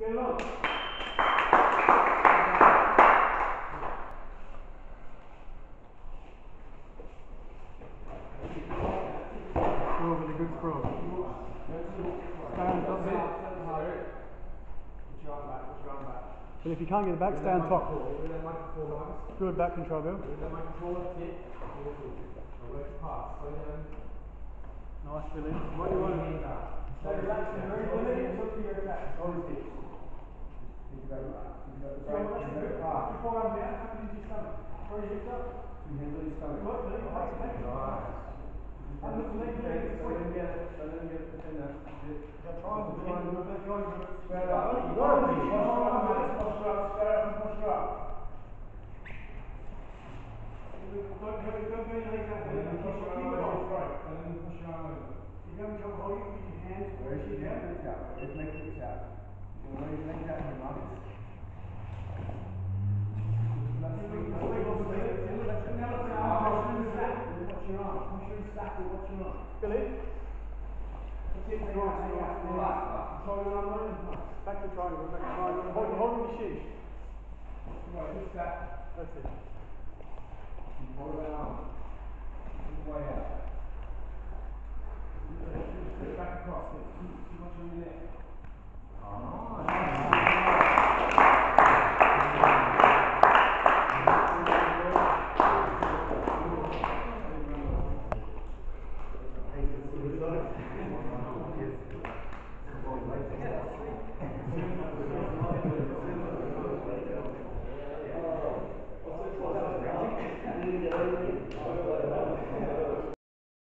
Get along. Throw with good throw. Stand up there. But if you can't get it back, stay on top. Good back control, Bill. Nice, Billy. What do you want? Stay relaxed and very good. It's to your attack. Always this. So that's good. Your forearm down, tuck it into your stomach. Throw your hips up. Look, Billy, take it, take it. And sack. Watch your arm. Push through the sack, watch your arm. Billy. That's it, take out, take out. Control your arm, right? Back to triangle, back to triangle. Hold, hold your shin. Right, push back. That's it. Push back across. Too much on your neck. 이제 하는 게